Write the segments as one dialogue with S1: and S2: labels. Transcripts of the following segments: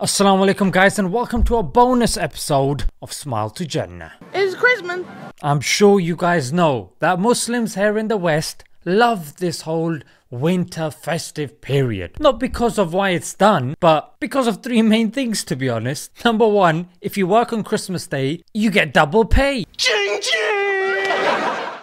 S1: Assalamu alaikum guys and welcome to a bonus episode of Smile to Jannah.
S2: It's Christmas.
S1: I'm sure you guys know that Muslims here in the West love this whole winter festive period. Not because of why it's done, but because of three main things to be honest. Number one, if you work on Christmas Day, you get double pay.
S2: Ching ching!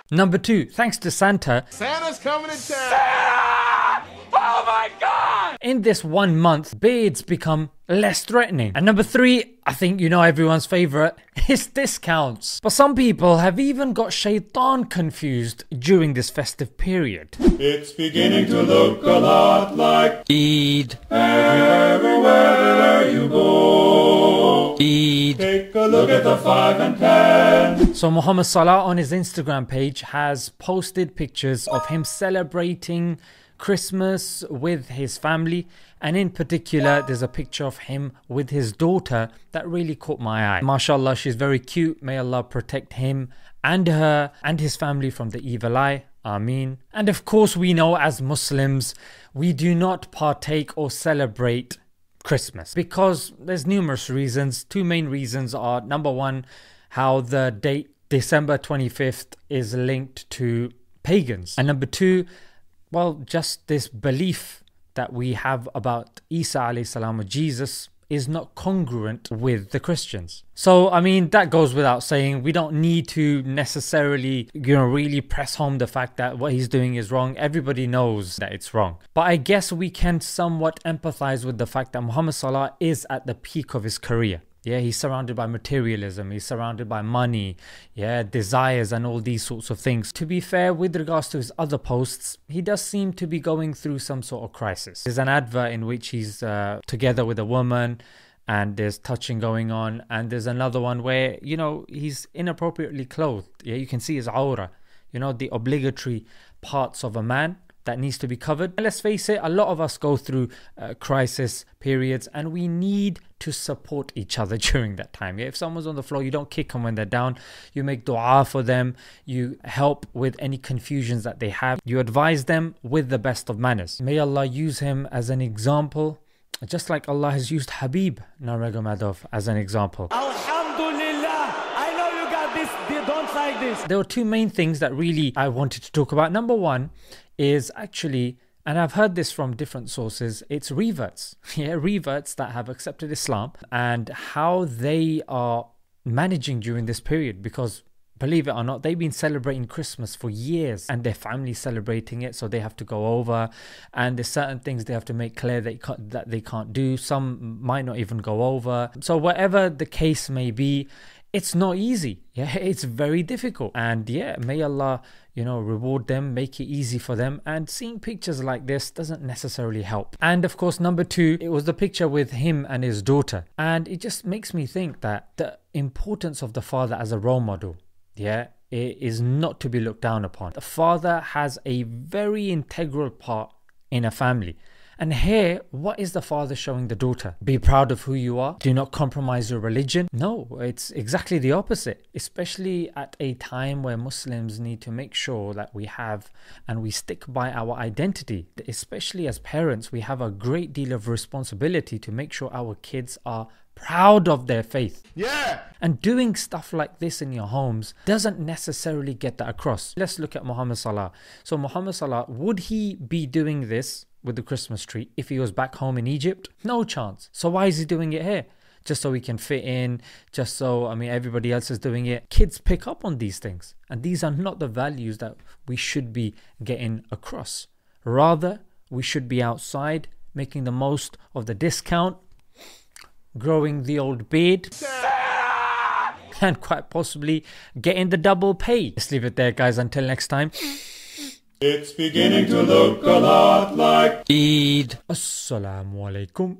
S1: Number two, thanks to Santa,
S2: Santa's coming to town. Santa! Oh my god!
S1: In this one month, beards become less threatening. And number three, I think you know everyone's favorite, is discounts. But some people have even got shaitan confused during this festive period.
S3: It's beginning to look a lot like
S1: Eid,
S3: everywhere you go.
S1: Eid.
S3: Take a look at the five and ten.
S1: So Muhammad Salah on his Instagram page has posted pictures of him celebrating Christmas with his family and in particular there's a picture of him with his daughter that really caught my eye. MashaAllah she's very cute. May Allah protect him and her and his family from the evil eye. Ameen. And of course we know as Muslims we do not partake or celebrate Christmas because there's numerous reasons. Two main reasons are number one, how the date December 25th is linked to pagans, and number two, well, just this belief that we have about Isa alayhi salam or Jesus is not congruent with the Christians. So I mean that goes without saying. We don't need to necessarily you know really press home the fact that what he's doing is wrong. Everybody knows that it's wrong. But I guess we can somewhat empathize with the fact that Muhammad Salah is at the peak of his career. Yeah, he's surrounded by materialism, he's surrounded by money, yeah, desires, and all these sorts of things. To be fair, with regards to his other posts, he does seem to be going through some sort of crisis. There's an advert in which he's uh, together with a woman and there's touching going on, and there's another one where, you know, he's inappropriately clothed. Yeah, you can see his awrah, you know, the obligatory parts of a man that needs to be covered. And let's face it, a lot of us go through uh, crisis periods and we need to support each other during that time. If someone's on the floor, you don't kick them when they're down. You make dua for them. You help with any confusions that they have. You advise them with the best of manners. May Allah use him as an example, just like Allah has used Khabib Nurmagomedov as an example.
S4: Alhamdulillah. I know you got this. They don't like this.
S1: There were two main things that really I wanted to talk about. Number one is actually, and I've heard this from different sources, it's reverts. Yeah, reverts that have accepted Islam and how they are managing during this period because believe it or not they've been celebrating christmas for years and their family's celebrating it so they have to go over and there's certain things they have to make clear that, that they can't do some might not even go over so whatever the case may be it's not easy. Yeah it's very difficult. And yeah may allah you know reward them make it easy for them. And seeing pictures like this doesn't necessarily help. And of course number two it was the picture with him and his daughter. And it just makes me think that the importance of the father as a role model yeah it is not to be looked down upon. The father has a very integral part in a family and here, what is the father showing the daughter? Be proud of who you are. Do not compromise your religion. No, it's exactly the opposite, especially at a time where Muslims need to make sure that we have and we stick by our identity. Especially as parents, we have a great deal of responsibility to make sure our kids are proud of their faith.
S2: Yeah.
S1: And doing stuff like this in your homes doesn't necessarily get that across. Let's look at Muhammad Salah. So, Muhammad Salah, would he be doing this with the Christmas tree if he was back home in Egypt? No chance. So, why is he doing it here? Just so he can fit in, just so, I mean, everybody else is doing it. Kids pick up on these things, and these are not the values that we should be getting across. Rather, we should be outside making the most of the discount growing the old beard, and quite possibly getting the double pay. Let's leave it there, guys. Until next time.
S3: It's beginning to look a lot like
S1: Eid. Assalamu alaikum.